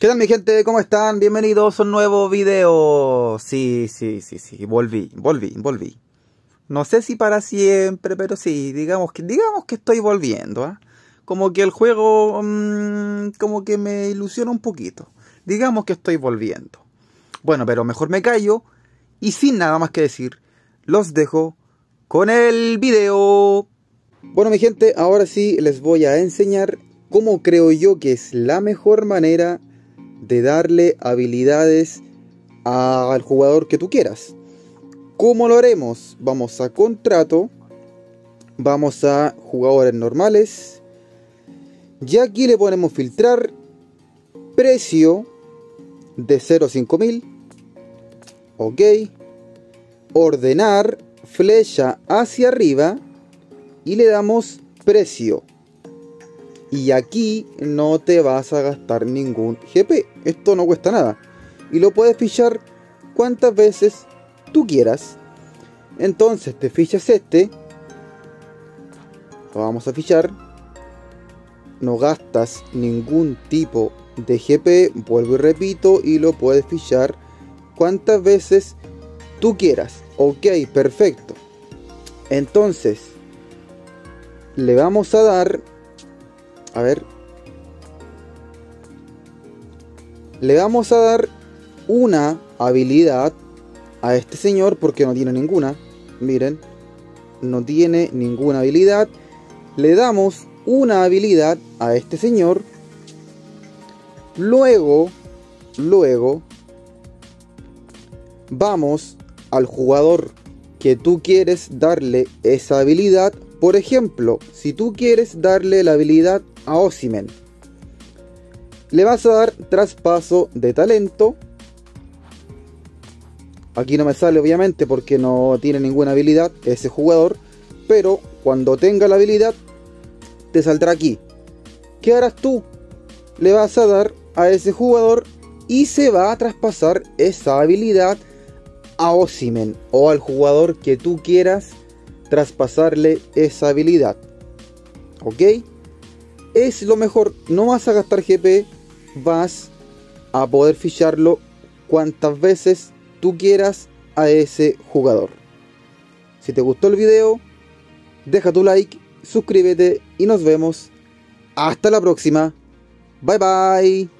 ¿Qué tal mi gente? ¿Cómo están? Bienvenidos a un nuevo video. Sí, sí, sí, sí, volví, volví, volví. No sé si para siempre, pero sí, digamos que, digamos que estoy volviendo. ¿eh? Como que el juego, mmm, como que me ilusiona un poquito. Digamos que estoy volviendo. Bueno, pero mejor me callo y sin nada más que decir, los dejo con el video. Bueno mi gente, ahora sí les voy a enseñar cómo creo yo que es la mejor manera de darle habilidades al jugador que tú quieras. ¿Cómo lo haremos? Vamos a contrato, vamos a jugadores normales, y aquí le ponemos filtrar, precio de 0 a 5000, ok, ordenar, flecha hacia arriba, y le damos precio y aquí no te vas a gastar ningún GP. Esto no cuesta nada. Y lo puedes fichar cuantas veces tú quieras. Entonces te fichas este. Lo vamos a fichar. No gastas ningún tipo de GP. Vuelvo y repito. Y lo puedes fichar cuantas veces tú quieras. Ok, perfecto. Entonces, le vamos a dar a ver. Le vamos a dar una habilidad a este señor porque no tiene ninguna. Miren, no tiene ninguna habilidad. Le damos una habilidad a este señor. Luego, luego, vamos al jugador que tú quieres darle esa habilidad. Por ejemplo, si tú quieres darle la habilidad a Osimen. Le vas a dar traspaso de talento. Aquí no me sale obviamente porque no tiene ninguna habilidad ese jugador. Pero cuando tenga la habilidad te saldrá aquí. ¿Qué harás tú? Le vas a dar a ese jugador y se va a traspasar esa habilidad a Osimen o al jugador que tú quieras traspasarle esa habilidad. ¿Ok? Es lo mejor. No vas a gastar GP, vas a poder ficharlo cuantas veces tú quieras a ese jugador. Si te gustó el video, deja tu like, suscríbete y nos vemos. Hasta la próxima. Bye bye.